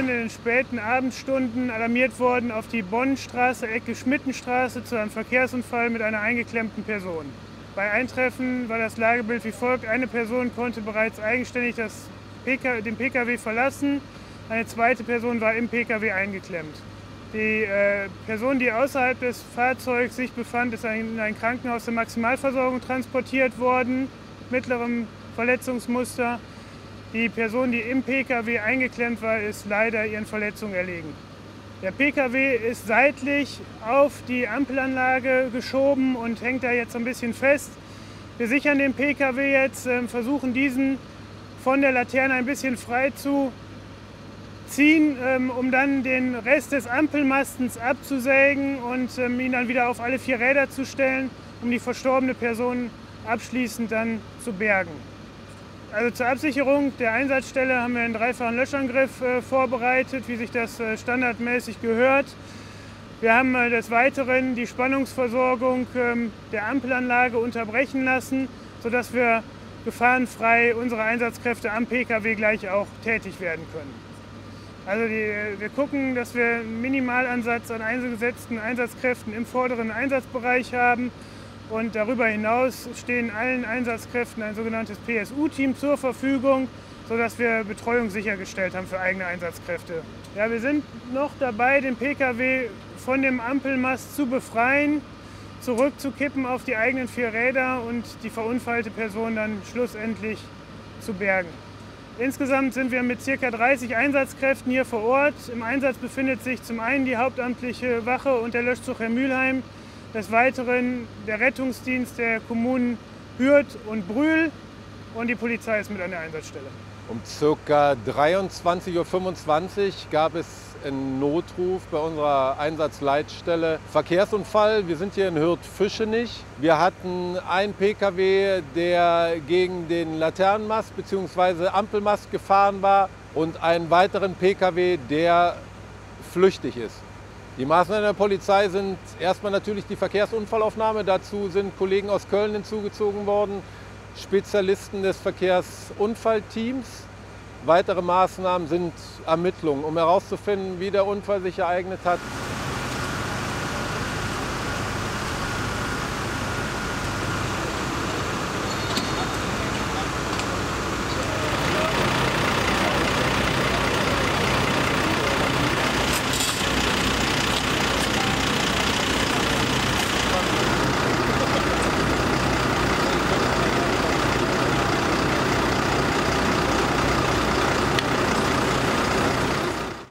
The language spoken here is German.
sind in den späten Abendstunden alarmiert worden auf die Bonnenstraße, Ecke Schmittenstraße, zu einem Verkehrsunfall mit einer eingeklemmten Person. Bei Eintreffen war das Lagebild wie folgt. Eine Person konnte bereits eigenständig das PK, den Pkw verlassen, eine zweite Person war im Pkw eingeklemmt. Die äh, Person, die außerhalb des Fahrzeugs sich befand, ist in ein Krankenhaus der Maximalversorgung transportiert worden, mit mittlerem Verletzungsmuster. Die Person, die im Pkw eingeklemmt war, ist leider ihren Verletzungen erlegen. Der Pkw ist seitlich auf die Ampelanlage geschoben und hängt da jetzt ein bisschen fest. Wir sichern den Pkw jetzt, äh, versuchen diesen von der Laterne ein bisschen frei zu ziehen, ähm, um dann den Rest des Ampelmastens abzusägen und ähm, ihn dann wieder auf alle vier Räder zu stellen, um die verstorbene Person abschließend dann zu bergen. Also zur Absicherung der Einsatzstelle haben wir einen dreifachen Löschangriff äh, vorbereitet, wie sich das äh, standardmäßig gehört. Wir haben äh, des Weiteren die Spannungsversorgung ähm, der Ampelanlage unterbrechen lassen, sodass wir gefahrenfrei unsere Einsatzkräfte am Pkw gleich auch tätig werden können. Also die, wir gucken, dass wir einen Minimalansatz an eingesetzten Einsatzkräften im vorderen Einsatzbereich haben. Und darüber hinaus stehen allen Einsatzkräften ein sogenanntes PSU-Team zur Verfügung, sodass wir Betreuung sichergestellt haben für eigene Einsatzkräfte. Ja, wir sind noch dabei, den Pkw von dem Ampelmast zu befreien, zurückzukippen auf die eigenen vier Räder und die verunfallte Person dann schlussendlich zu bergen. Insgesamt sind wir mit ca. 30 Einsatzkräften hier vor Ort. Im Einsatz befindet sich zum einen die hauptamtliche Wache und der Löschzug Herr Mülheim, des Weiteren der Rettungsdienst der Kommunen Hürth und Brühl und die Polizei ist mit an der Einsatzstelle. Um ca. 23.25 Uhr gab es einen Notruf bei unserer Einsatzleitstelle. Verkehrsunfall, wir sind hier in Hürth-Fischenich. Wir hatten einen Pkw, der gegen den Laternenmast bzw. Ampelmast gefahren war und einen weiteren Pkw, der flüchtig ist. Die Maßnahmen der Polizei sind erstmal natürlich die Verkehrsunfallaufnahme. Dazu sind Kollegen aus Köln hinzugezogen worden, Spezialisten des Verkehrsunfallteams. Weitere Maßnahmen sind Ermittlungen, um herauszufinden, wie der Unfall sich ereignet hat.